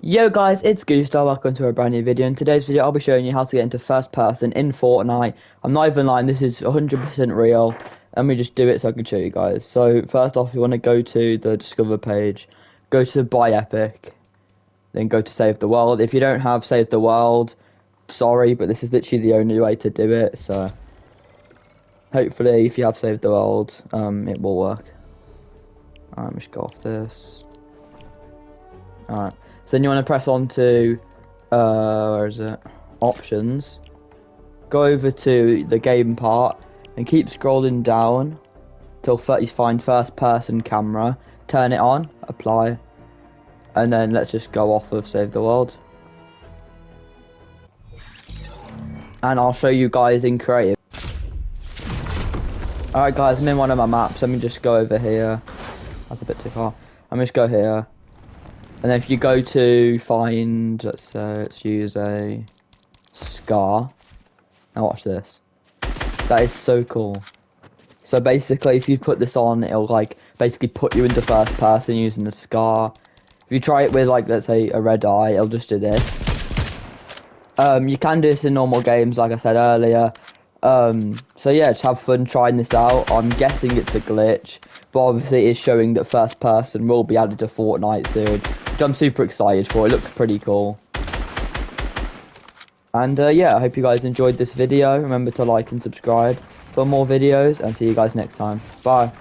Yo guys, it's GooseStar, welcome to a brand new video. In today's video I'll be showing you how to get into first person in Fortnite. I'm not even lying, this is 100% real. Let me just do it so I can show you guys. So first off you want to go to the discover page, go to By Epic, then go to save the world. If you don't have save the world, sorry, but this is literally the only way to do it, so hopefully if you have saved the world, um, it will work. Alright, just go off this. Alright. So then you want to press on to, uh, where is it? Options. Go over to the game part and keep scrolling down till you find first person camera. Turn it on, apply, and then let's just go off of save the world. And I'll show you guys in creative. Alright guys, I'm in one of my maps. Let me just go over here. That's a bit too far. I'm just go here. And if you go to find, let's say, let's use a scar. Now watch this. That is so cool. So basically, if you put this on, it'll like basically put you into first person using the scar. If you try it with like, let's say, a red eye, it'll just do this. Um, you can do this in normal games, like I said earlier. Um, so yeah, just have fun trying this out. I'm guessing it's a glitch, but obviously it's showing that first person will be added to Fortnite soon, I'm super excited for. It looks pretty cool. And uh, yeah, I hope you guys enjoyed this video. Remember to like and subscribe for more videos, and see you guys next time. Bye.